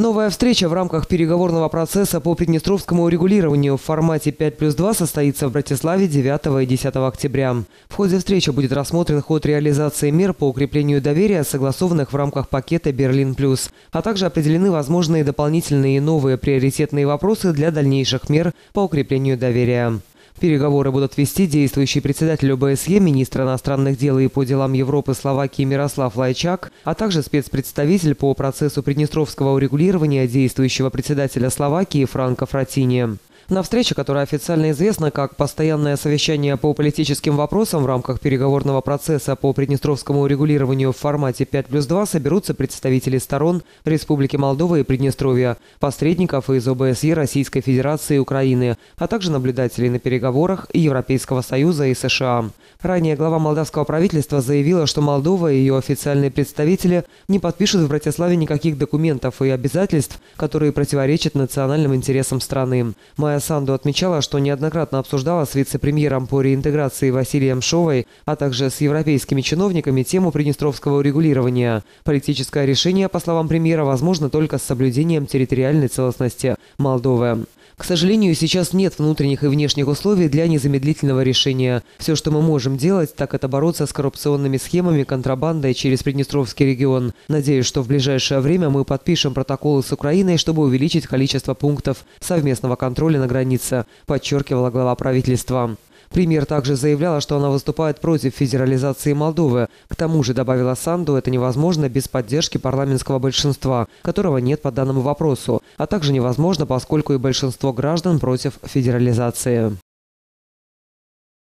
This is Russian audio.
Новая встреча в рамках переговорного процесса по приднестровскому урегулированию в формате 5 плюс 2 состоится в Братиславе 9 и 10 октября. В ходе встречи будет рассмотрен ход реализации мер по укреплению доверия, согласованных в рамках пакета «Берлин плюс», а также определены возможные дополнительные и новые приоритетные вопросы для дальнейших мер по укреплению доверия. Переговоры будут вести действующий председатель ОБСЕ, министр иностранных дел и по делам Европы Словакии Мирослав Лайчак, а также спецпредставитель по процессу приднестровского урегулирования действующего председателя Словакии Франко Фратини. На встрече, которая официально известна как «Постоянное совещание по политическим вопросам» в рамках переговорного процесса по приднестровскому урегулированию в формате 5 плюс 2 соберутся представители сторон Республики Молдова и Приднестровья, посредников из ОБСЕ Российской Федерации и Украины, а также наблюдателей на переговорах Европейского Союза и США. Ранее глава молдавского правительства заявила, что Молдова и ее официальные представители не подпишут в Братиславе никаких документов и обязательств, которые противоречат национальным интересам страны. Майя Санду отмечала, что неоднократно обсуждала с вице-премьером по реинтеграции Василием Шовой, а также с европейскими чиновниками тему приднестровского урегулирования. Политическое решение, по словам премьера, возможно только с соблюдением территориальной целостности Молдовы. К сожалению, сейчас нет внутренних и внешних условий для незамедлительного решения. Все, что мы можем делать, так это бороться с коррупционными схемами, контрабандой через Приднестровский регион. Надеюсь, что в ближайшее время мы подпишем протоколы с Украиной, чтобы увеличить количество пунктов совместного контроля на границе, подчеркивала глава правительства. Премьер также заявляла, что она выступает против федерализации Молдовы. К тому же, добавила Санду, это невозможно без поддержки парламентского большинства, которого нет по данному вопросу, а также невозможно, поскольку и большинство граждан против федерализации.